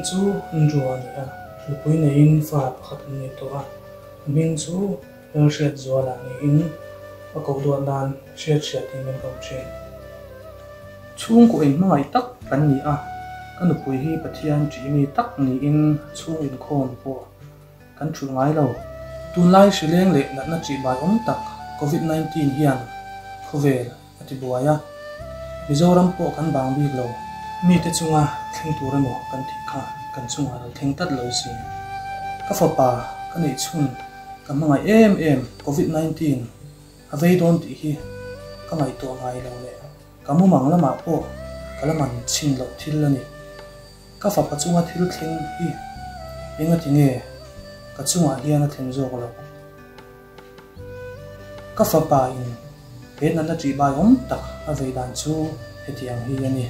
ming chu nruwa ni a lupui nei in fa pakhat ni to a ming chu el shet zuala ni in. A ko do dan shet shet ni men ko chen chung ko in mai tak kan ni a kan pui hi pathian chỉ mi tak ni in chung in khom po kan chu ngai lo tu lai shileng le na na chi bai om tak covid 19 hian khovel ati buaya mizoram po kan bang bi lo mi te chunga 听多了么？跟听看，跟从啊，听得老些。个佛爸，跟你村，跟么个 M M Covid nineteen，阿威东地去，个爱多爱了嘞，个么忙了嘛破，个了蛮亲老听了呢。个佛爸从啊听听去，应个听个，个从啊听个听做个了。个佛爸因，别人那嘴巴用打，阿威当初，一定去个呢。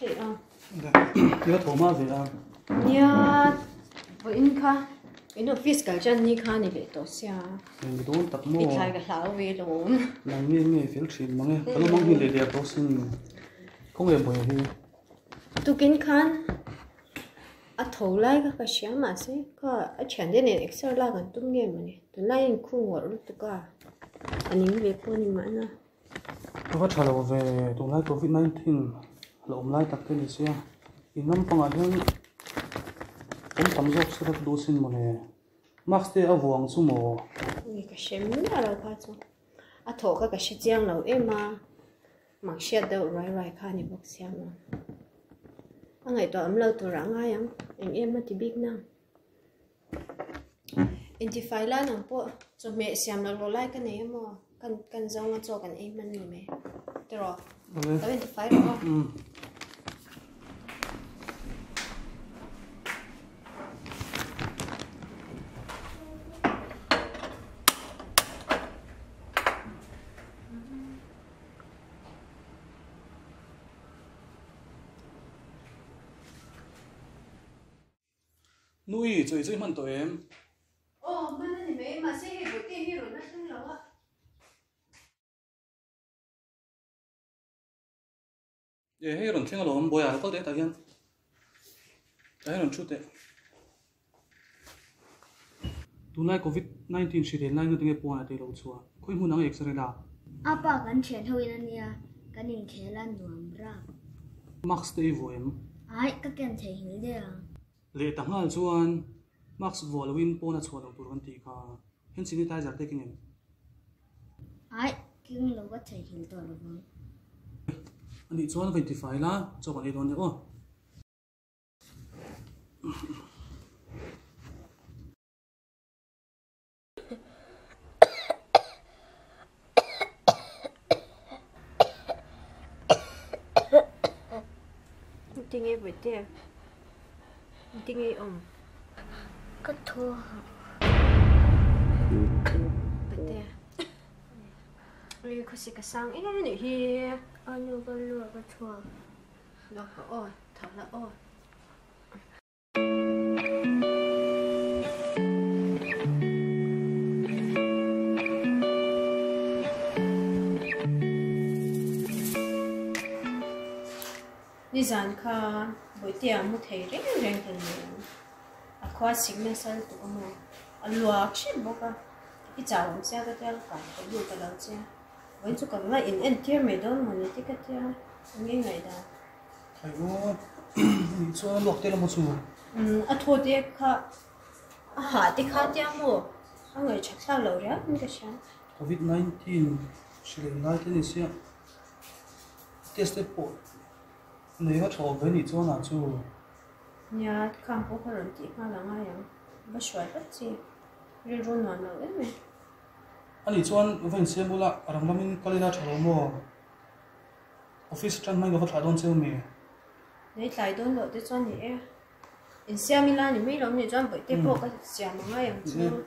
thế à? Nhớ thổ ma gì à nhớ với in kha. Anh nó fish cái chân như kha này để tổ xia. Mình tập mua ít lại cái lão về luôn Này, nghe nghe phiếu chuyện mà nghe. Cái nó mong như để đẹp tổ xin. Không hề bồi hi tu kiến khan. À thổ lại cái cái xe mà xí. Cái à chuyện thế này excel lại còn tu nghe mà này tu lại in khu ngồi lúc tu cả anh về việc con mà nữa tôi bắt chào về tu lại covid 19 là ông lai tắc tên xia in ảnh ông tầm dốc sẽ được đồ xin mà nè max te ở vuông số mồ. Ni ka shem na la ka chu a tho ka ka shi jiang lo e ma mang sia do rai rai kha ni bok sia ma ang ngày to am lo to ra nga yang anh em mà thì biết na in ti fai la nang po so me siam lo lo lai ka ne mo kan kan zong cho kan e man ni me tero ta in ti fai ro ừ nuôi chơi chơi mình tụi em ồ mà nó thì mấy mà sẽ hiểu cái hiểu nó không lâu á 예, 헤이런 팅을 오면 뭐야 할 거대 다기한 다이런 추대 dunai covid 19 shire lai ngi tinge pona te lo chua khoi mu nang x-ray la apa kan chen hoin ania kan in khelan nuam ra max te voem ai ka ken thei hil de le ta ngal chuan max volwin pona chua lo tur kan ti kha hen sanitizer te king ai king lo ga thei hil anh đi chọn về thì phải là cho bạn đi đón được không tiếng nghe về tiếng tiếng nghe ông cắt thua về tiếng vì có sự cái sáng ấy nữa hi Ôi nhu có lùa con chuồng Nó có ôi, thật là ôi. Đi dàn kha buổi tiệc mu thấy rèn rèn cái này à khoa sinh nên sao tụi nó à luộc chứ bố cả cái cháu ông xe cái theo cả cái lúa cái lúa xe vẫn chú còn lại in in tier mày đâu mà nó chỉ cái tier nghe ngày đó thầy cô số luộc tiết là một số ừ à thôi tiết khá hả tiết khá tiết mua không người chắc sao lâu rồi không cái sao covid 19 chỉ là 19 thì sao test sẽ bỏ nếu mà thầu với thì cho nào chứ nhà không có khả năng tiết khá là ngay vậy bất sợ bất gì rồi rồi nó nó ấy mình ani chuan ven sembula ramlamin kalina thalomo office tran mai gawat thadon cheu mi. Nei tlai don lo te chuan ni e. In siamila ni mi rom ni chuan bai te hmm. po ka siam ngai ang chu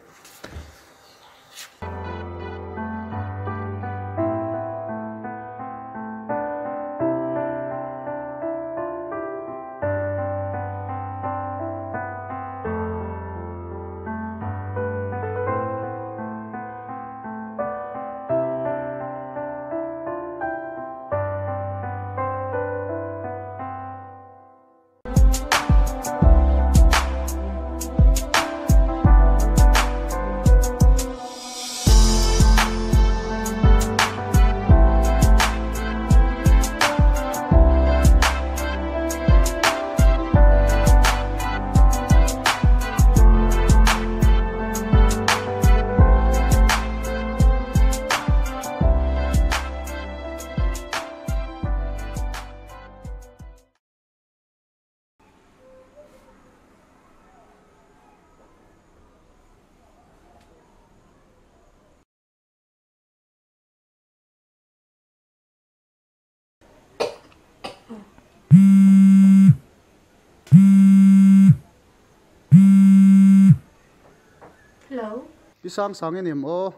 Pisang sangin im o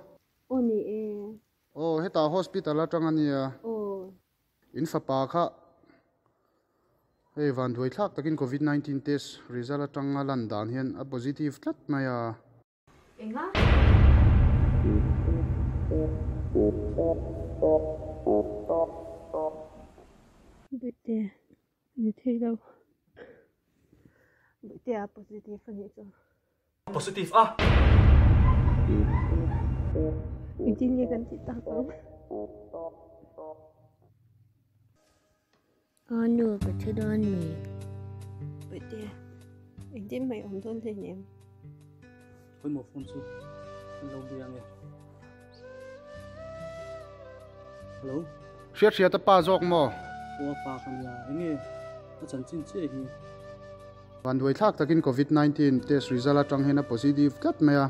Ô nè e. o heta hospital atang ania Ô. in fa pa kha hey van doi thak takin covid 19 test result atang lan dan hian a positive tlat maya Em á. Bữa tiệc. Như thế đâu. Bữa tiệc positive nhị rồi. positive ah Izinnya kan kita tahu. Anu, betul anu. anh Izin mày om tuan thế nhỉ? Tôi một phun su, lâu đi ăn nhỉ? Hello. Xiết xiết tập ba giọt mò. qua ba không nhà, anh nghe, nó chẳng chín chết nhỉ? Văn đuổi thác takin COVID-19 test result là trong hena positive cắt mẹ à?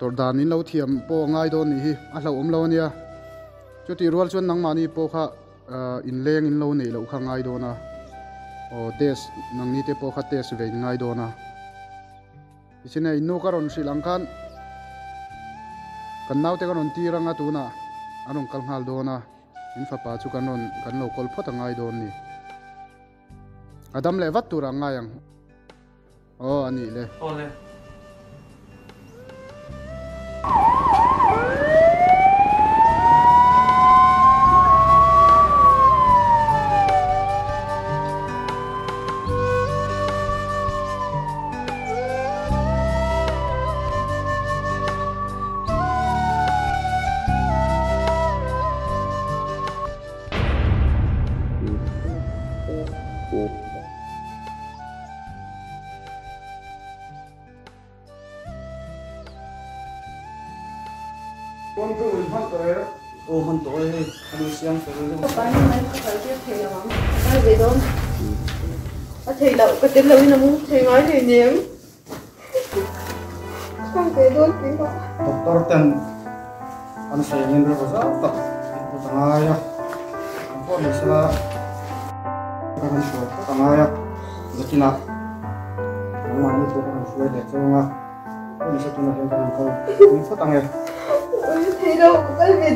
Dan in lo thiam po ngai don ni hi a hlo om lo nia chuti rual chuan nang mani po kha ah, in leng in lo nei lo kha ngai dona o test nang ni te po kha test ve ngai dona isine inno karon sri lankan kan naute karon tiranga tuna anong kalngal dona in fa pa chu kanon kan lo kol phota ngai don ni adam le wat tura ngayang o ani le ô lên ô mình tối hay anh xem phải lên Có bán nhưng có phải tiếp thì là mắm. Cái gì đó. Có thì cái tiếng lâu nó muốn thì nói thì nhiễm. Không thể đốt tiếng đó. doktor ten an sai ngin nhìn ba ta ko tanga ya ko ni sala ka kan sho tanga ya lakina to kan suai le chonga ni hàng tuna để kan ko ni sa tang e thấy đâu cái gì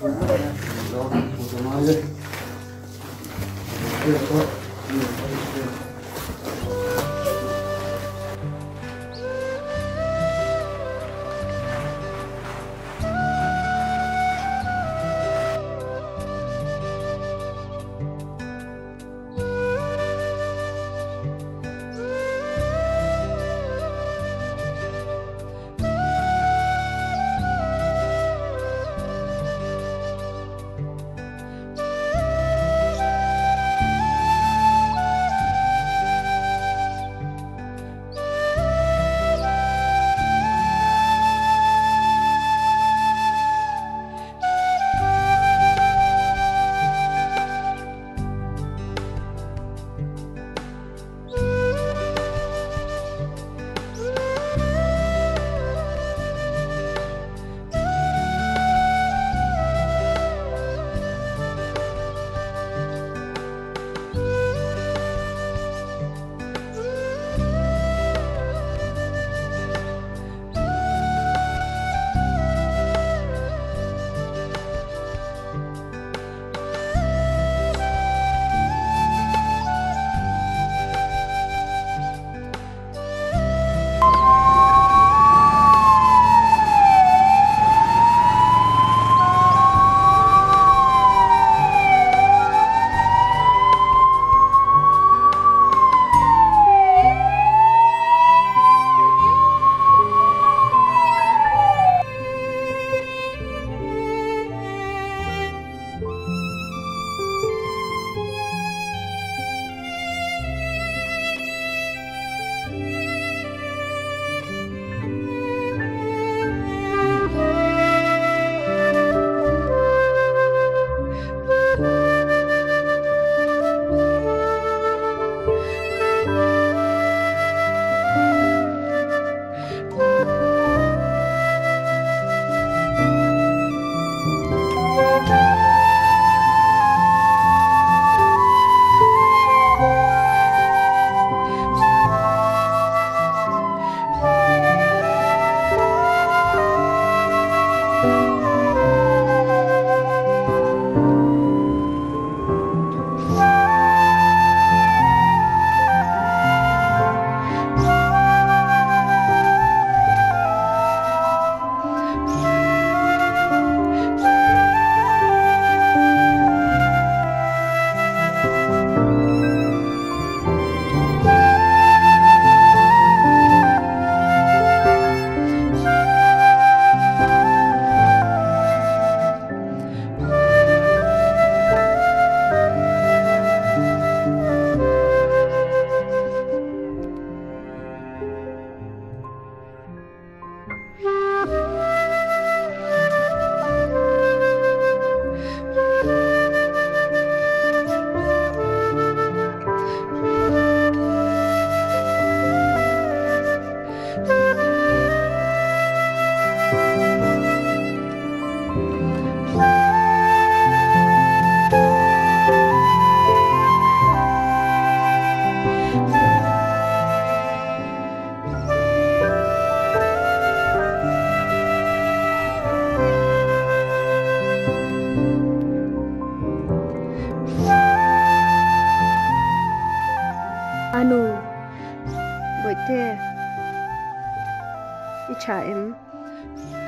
phát lo ko to ma ye ye ko ni anu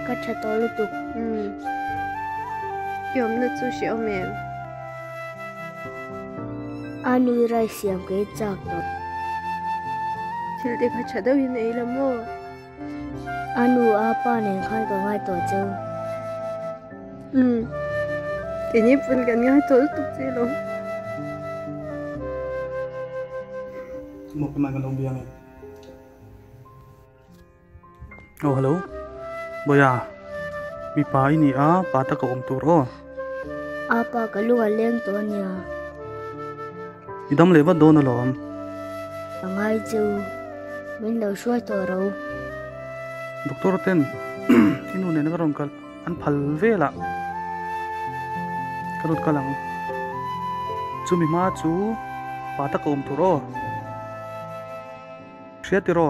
Cắt chặt to lúc tục ừ yom na chu shi om em Anu rai siam cái chạc to thil de kha chha dau hin ei lamo Anu apa neng khai có ngay tổ châu ừ cái nhịp phân กัน ngay tổ tục chi lo một cái còn đồng biang này oh hello boya mi pa ini a pa ta ko om tur o. Apa cái lúc leng to nia idam leva do na lom Ngay châu Mình đầu xuôi tổ râu doctor ten inu ne na ron kal an phal vela karut kalang chumi ma chu pa ta ko om tur o. Hriat ti ro